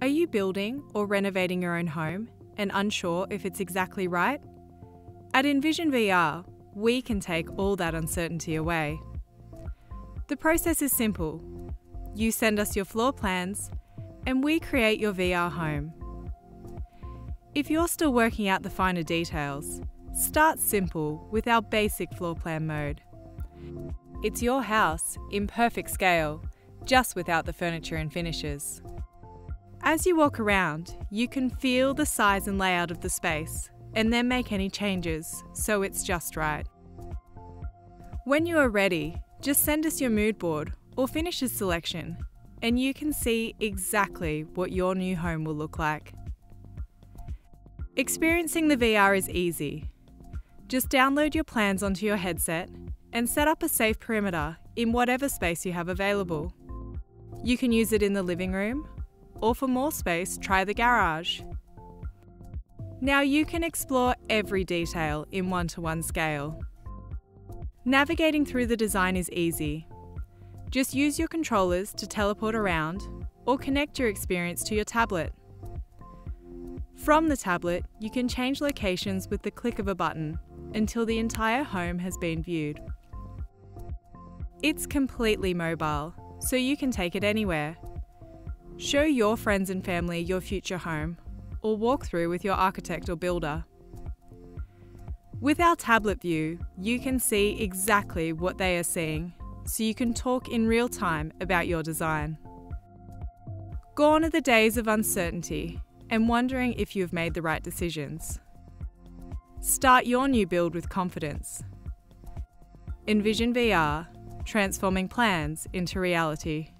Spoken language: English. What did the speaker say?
Are you building or renovating your own home and unsure if it's exactly right? At Envision VR, we can take all that uncertainty away. The process is simple. You send us your floor plans, and we create your VR home. If you're still working out the finer details, start simple with our basic floor plan mode. It's your house in perfect scale, just without the furniture and finishes. As you walk around, you can feel the size and layout of the space and then make any changes so it's just right. When you are ready, just send us your mood board or finishes selection and you can see exactly what your new home will look like. Experiencing the VR is easy. Just download your plans onto your headset and set up a safe perimeter in whatever space you have available. You can use it in the living room, or for more space, try the garage. Now you can explore every detail in one to one scale. Navigating through the design is easy. Just use your controllers to teleport around or connect your experience to your tablet. From the tablet, you can change locations with the click of a button until the entire home has been viewed. It's completely mobile, so you can take it anywhere. Show your friends and family your future home, or walk through with your architect or builder. With our tablet view, you can see exactly what they are seeing, so you can talk in real time about your design. Gone are the days of uncertainty and wondering if you've made the right decisions. Start your new build with confidence. Envision VR transforming plans into reality.